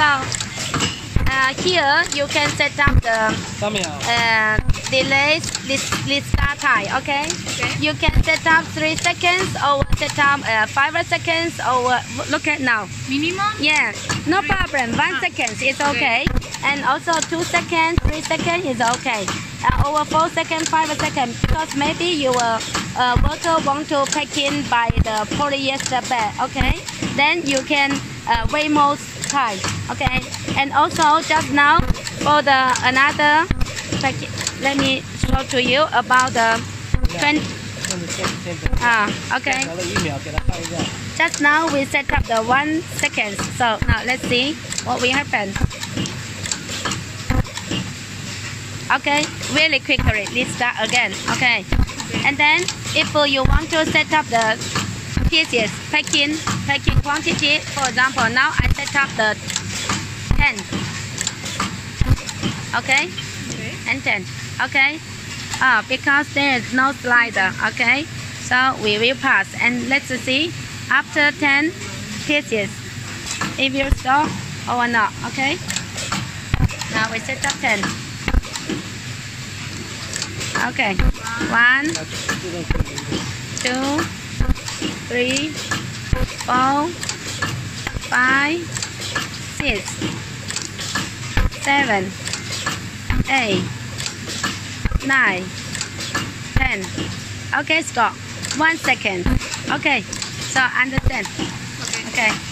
So uh, here you can set up the 三秒。uh, delay this this start time. Okay? Okay. You can set up three seconds or set up uh, five seconds or look at now. Minimum? Yeah, no problem. One Ah. second is okay. And also two seconds, three seconds is okay. Uh, over four seconds, five seconds, because maybe your uh, worker want to pack in by the polyester bag, okay? Then you can uh, wait more Okay, and also just now for the another, let me show to you about the 20. Ah, okay. Just now we set up the one second. So now let's see what will happen. Okay, really quickly, let's start again. Okay, and then if you want to set up the pieces, packing taking quantity. For example, now I set up the 10. Okay? okay. And 10. Okay? Uh, because there is no slider. Okay? So we will pass. And let's see. After 10 pieces, If you stop or not. Okay? Now we set up 10. Okay. One, two, three, four, five, six, seven, eight, nine, ten. Okay, stop. One second. Okay, so understand. Okay. Okay.